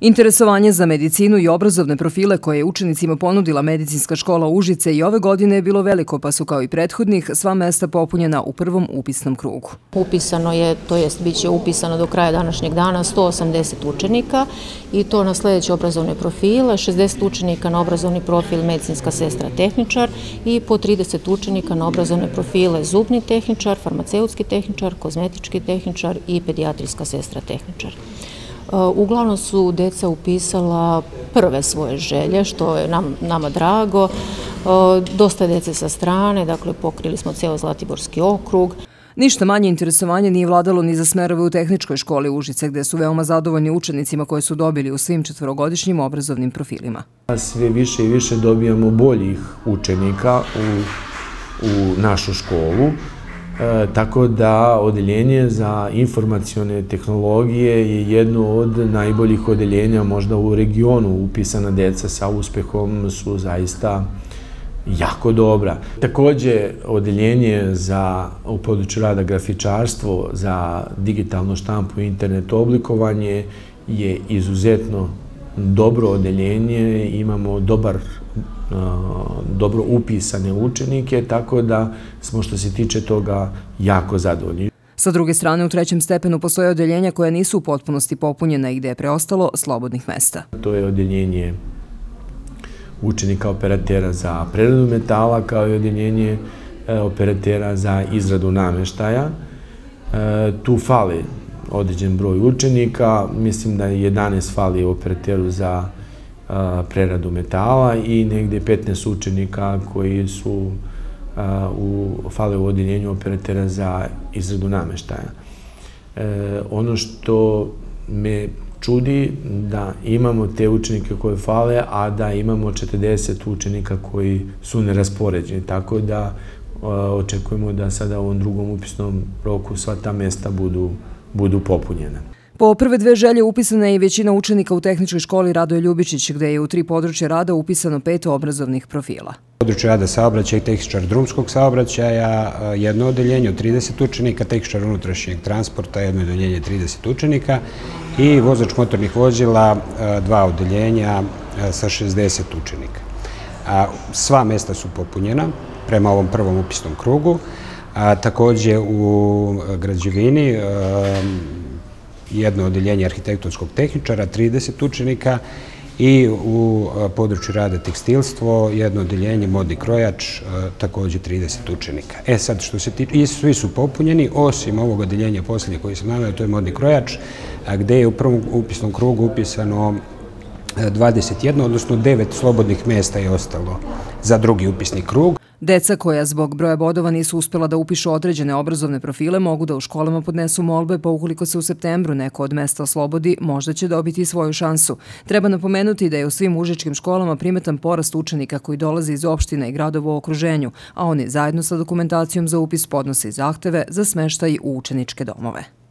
Interesovanje za medicinu i obrazovne profile koje je učenicima ponudila medicinska škola Užice i ove godine je bilo veliko, pa su kao i prethodnih sva mesta popunjena u prvom upisnom krugu. Upisano je, to jest bit će upisano do kraja današnjeg dana 180 učenika i to na sledeće obrazovne profile, 60 učenika na obrazovni profil medicinska sestra tehničar i po 30 učenika na obrazovne profile zubni tehničar, farmaceutski tehničar, kozmetički tehničar i pedijatrijska sestra tehničar. Uh, uglavnom su deca upisala prve svoje želje, što je nam, nama drago. Uh, dosta dece sa strane, dakle pokrili smo ceo Zlatiborski okrug. Ništa manje interesovanje nije vladalo ni za smerove u tehničkoj školi Užice, gde su veoma zadovoljni učenicima koje su dobili u svim četvorogodišnjim obrazovnim profilima. Sve više i više dobijamo boljih učenika u, u našu školu. E, tako da odeljenje za informacione tehnologije je jedno od najboljih odeljenja možda u regionu. Upisana deca sa uspehom su zaista jako dobra. Takođe, odeljenje za, u području rada grafičarstvo za digitalno štampu i internet oblikovanje je izuzetno dobro odeljenje, imamo dobar dobro upisane učenike, tako da smo što se tiče toga jako zadovoljni. Sa druge strane, u trećem stepenu postoje odeljenja koja nisu u potpunosti popunjena i gde je preostalo slobodnih mesta. To je odeljenje učenika operatera za preradu metala, kao i odeljenje e, operatera za izradu nameštaja. E, tu fali određen broj učenika, mislim da 11 fali operateru za preradu metala i negde 15 učenika koji su u, fale u operatera za izradu nameštaja. E, ono što me čudi da imamo te učenike koje fale, a da imamo 40 učenika koji su neraspoređeni, tako da očekujemo da sada u ovom drugom upisnom roku sva ta mesta budu, budu popunjena. Po prve dve želje upisana je i većina učenika u tehničkoj školi Radoje Ljubičić, gde je u tri područje rada upisano pet obrazovnih profila. Područje rada saobraćaja i tehničar drumskog saobraćaja, jedno odeljenje od 30 učenika, tehničar unutrašnjeg transporta, jedno odeljenje 30 učenika i vozač motornih vozila, dva odeljenja sa 60 učenika. Sva mesta su popunjena prema ovom prvom upisnom krugu. Takođe u građevini jedno odeljenje arhitektonskog tehničara, 30 učenika i u području rada tekstilstvo jedno odeljenje modni krojač, takođe 30 učenika. E sad, što se tiče, svi su popunjeni, osim ovog odeljenja posljednje koji sam naveo, to je modni krojač, gde je u prvom upisnom krugu upisano 21, odnosno 9 slobodnih mesta je ostalo za drugi upisni krug. Deca koja zbog broja bodova nisu uspjela da upišu određene obrazovne profile mogu da u školama podnesu molbe, pa ukoliko se u septembru neko od mesta oslobodi, možda će dobiti svoju šansu. Treba napomenuti da je u svim užičkim školama primetan porast učenika koji dolaze iz opština i gradova u okruženju, a oni zajedno sa dokumentacijom za upis podnose i zahteve za smeštaj u učeničke domove.